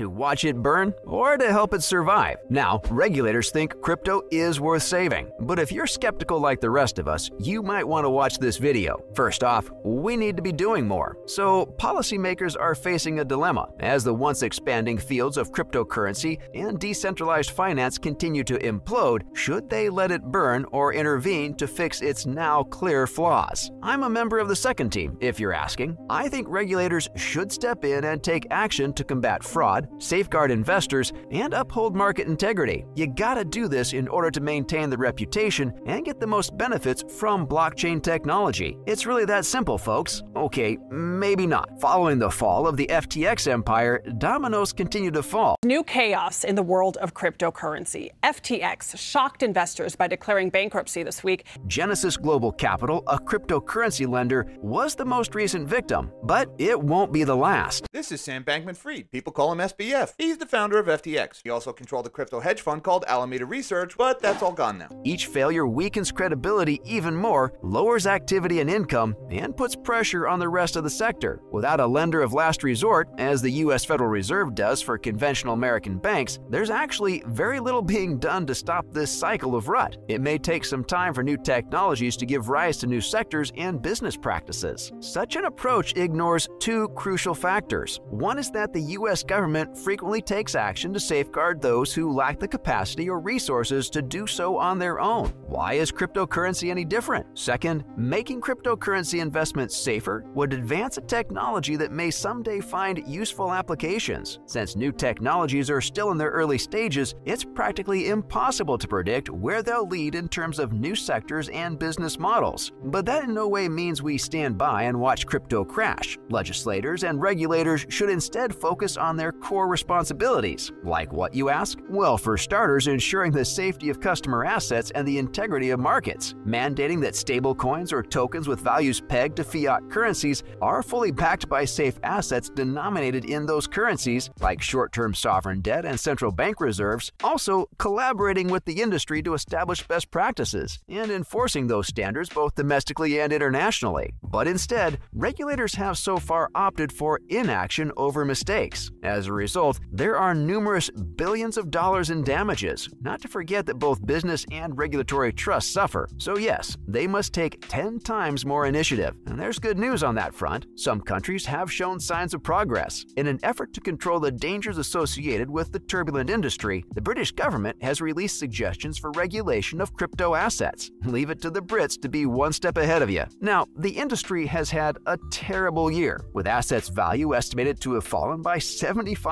To watch it burn or to help it survive? Now, regulators think crypto is worth saving. But if you're skeptical like the rest of us, you might want to watch this video. First off, we need to be doing more. So, policymakers are facing a dilemma as the once expanding fields of cryptocurrency and decentralized finance continue to implode. Should they let it burn or intervene to fix its now clear flaws? I'm a member of the second team, if you're asking. I think regulators should step in and take action to combat fraud, safeguard investors, and uphold market integrity. You gotta do this in order to maintain the reputation and get the most benefits from blockchain technology. It's really that simple, folks. Okay, maybe not. Following the fall of the FTX empire, dominoes continue to fall. New chaos in the world of cryptocurrency. FTX shocked investors by declaring bankruptcy this week. Genesis Global Capital, a cryptocurrency lender, was the most recent victim, but it won't be the last. This is Sam Bankman Fried. People call him SBF. He's the founder of FTX. He also controlled a crypto hedge fund called Alameda Research, but that's all gone now. Each failure weakens credibility even more, lowers activity and income, and puts pressure on the rest of the sector. Without a lender of last resort, as the U.S. Federal Reserve does for conventional American banks, there's actually very little being done to stop this cycle of rut. It may take some time for new technologies to give rise to new sectors and business practices. Such an approach ignores two crucial factors. One is that the U.S. government frequently takes action to safeguard those who lack the capacity or resources to do so on their own. Why is cryptocurrency any different? Second, making cryptocurrency investments safer would advance a technology that may someday find useful applications. Since new technologies are still in their early stages, it's practically impossible to predict where they'll lead in terms of new sectors and business models. But that in no way means we stand by and watch crypto crash. Legislators and regulators should instead focus on their core responsibilities. Like what, you ask? Well, for starters, ensuring the safety of customer assets and the integrity of markets, mandating that stablecoins or tokens with values pegged to fiat currencies are fully backed by safe assets denominated in those currencies, like short term sovereign debt and central bank reserves, also collaborating with the industry to establish best practices and enforcing those standards both domestically and internationally. But instead, regulators have so far opted for inaction over mistakes. As a result, there are numerous billions of dollars in damages, not to forget that both business and regulatory trusts suffer. So, yes, they must take 10 times more initiative. And there's good news on that front. Some countries have shown signs of progress. In an effort to control the dangers associated with the turbulent industry, the British government has released suggestions for regulation of crypto assets. Leave it to the Brits to be one step ahead of you. Now, the industry has had a terrible year, with assets value estimated to have fallen by 75%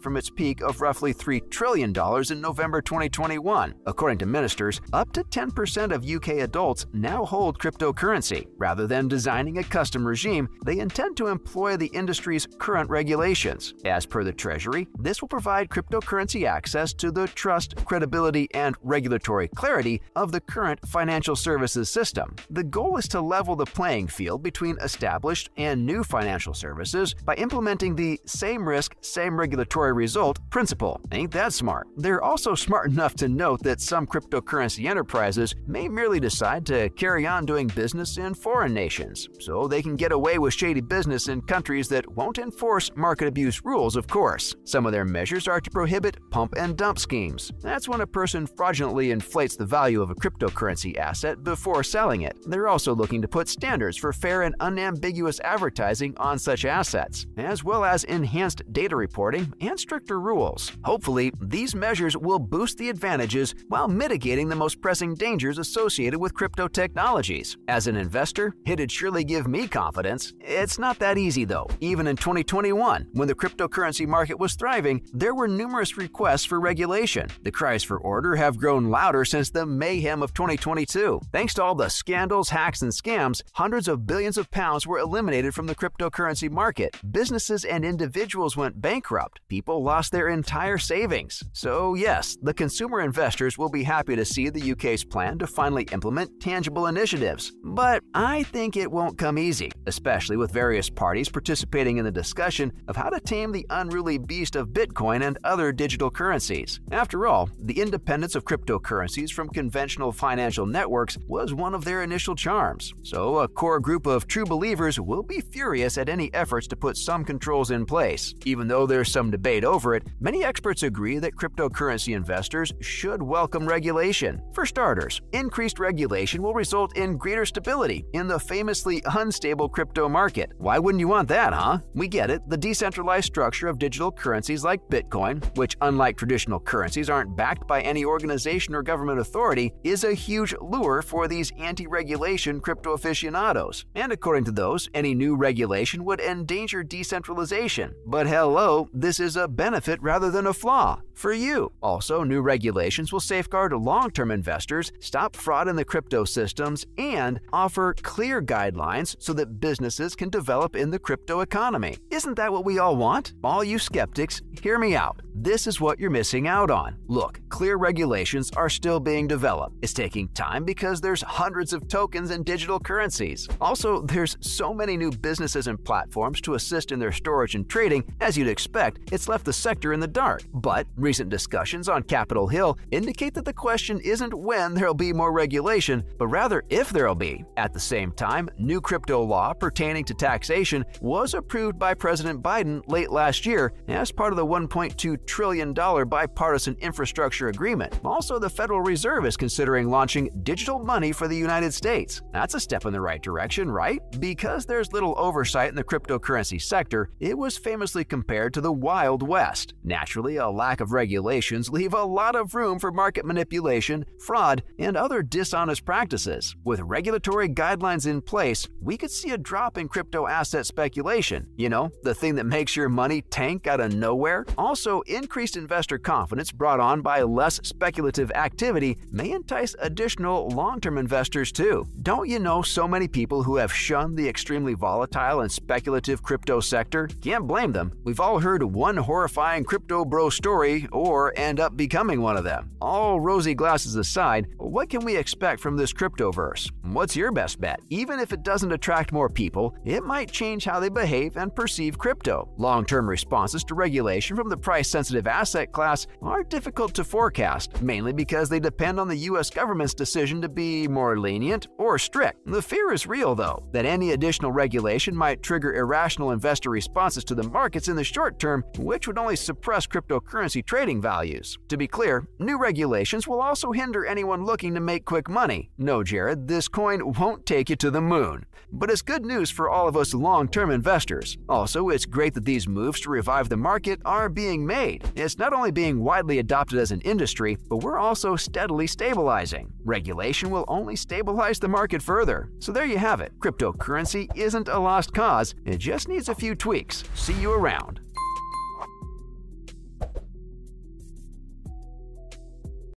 from its peak of roughly $3 trillion in November 2021. According to ministers, up to 10% of UK adults now hold cryptocurrency. Rather than designing a custom regime, they intend to employ the industry's current regulations. As per the Treasury, this will provide cryptocurrency access to the trust, credibility, and regulatory clarity of the current financial services system. The goal is to level the playing field between established and new financial services by implementing the same risk, same regulatory result principle. Ain't that smart? They're also smart enough to note that some cryptocurrency enterprises may merely decide to carry on doing business in foreign nations, so they can get away with shady business in countries that won't enforce market abuse rules, of course. Some of their measures are to prohibit pump and dump schemes. That's when a person fraudulently inflates the value of a cryptocurrency asset before selling it. They're also looking to put standards for fair and unambiguous advertising on such assets, as well as enhanced data reporting and stricter rules. Hopefully, these measures will boost the advantages while mitigating the most pressing dangers associated with crypto technologies. As an investor, it'd surely give me confidence. It's not that easy though. Even in 2021, when the cryptocurrency market was thriving, there were numerous requests for regulation. The cries for order have grown louder since the mayhem of 2022. Thanks to all the scandals, hacks, and scams, hundreds of billions of pounds were eliminated from the cryptocurrency market. Businesses and individuals went bankrupt. People lost their entire savings. So, yes, the consumer investors will be happy to see the UK's plan to finally implement tangible initiatives. But I think it won't come easy, especially with various parties participating in the discussion of how to tame the unruly beast of Bitcoin and other digital currencies. After all, the independence of cryptocurrencies from conventional financial networks was one of their initial charms. So, a core group of true believers will be furious at any efforts to put some controls in place. Even though there's some debate over it, many experts agree that cryptocurrency investors should welcome regulation. For starters, increased regulation will result in greater stability in the famously unstable crypto market. Why wouldn't you want that, huh? We get it. The decentralized structure of digital currencies like Bitcoin, which unlike traditional currencies aren't backed by any organization or government authority, is a huge lure for these anti-regulation crypto aficionados. And according to those, any new regulation would endanger decentralization. But hello, this is a benefit rather than a flaw for you. Also, new regulations will safeguard long-term investors, stop fraud in the crypto systems, and offer clear guidelines so that businesses can develop in the crypto economy. Isn't that what we all want? All you skeptics, hear me out. This is what you're missing out on. Look, clear regulations are still being developed. It's taking time because there's hundreds of tokens and digital currencies. Also, there's so many new businesses and platforms to assist in their storage and trading, as you'd expect, it's left the sector in the dark. But recent discussions on Capitol Hill indicate that the question isn't when there'll be more regulation, but rather if there'll be. At the same time, new crypto law pertaining to taxation was approved by President Biden late last year as part of the $1.2 trillion bipartisan infrastructure agreement. Also, the Federal Reserve is considering launching digital money for the United States. That's a step in the right direction, right? Because there's little oversight in the cryptocurrency sector, it was famously compared to the Wild West. Naturally, a lack of regulations leave a lot of room for market manipulation, fraud, and other dishonest practices. With regulatory guidelines in place, we could see a drop in crypto asset speculation. You know, the thing that makes your money tank out of nowhere? Also, increased investor confidence brought on by less speculative activity may entice additional long-term investors too. Don't you know so many people who have shunned the extremely volatile and speculative crypto sector? Can't blame them. We've all heard one horrifying crypto bro story or end up becoming one of them. All rosy glasses aside, what can we expect from this cryptoverse? What's your best bet? Even if it doesn't attract more people, it might change how they behave and perceive crypto. Long-term responses to regulation from the price-sensitive asset class are difficult to forecast, mainly because they depend on the US government's decision to be more lenient or strict. The fear is real, though, that any additional regulation might trigger irrational investor responses to the markets in the short term, which would only suppress cryptocurrency trading values. To be clear, new regulations will also hinder anyone looking to make quick money. No, Jared, this coin won't take you to the moon. But it's good news for all of us long-term investors. Also, it's great that these moves to revive the market are being made. It's not only being widely adopted as an industry, but we're also steadily stabilizing. Regulation will only stabilize the market further. So there you have it. Cryptocurrency isn't a lost cause, it just needs a few tweaks. See you around.